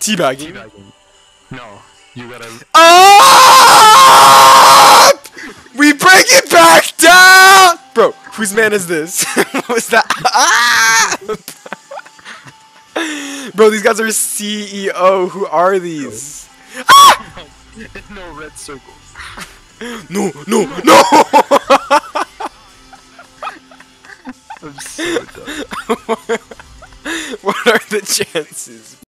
Teabagging. No, you gotta. Up! We bring it back down! Bro, whose man is this? what was that? Ah! Bro, these guys are CEO. Who are these? Ah! no red circles. No, no, no! I'm so dumb. what are the chances?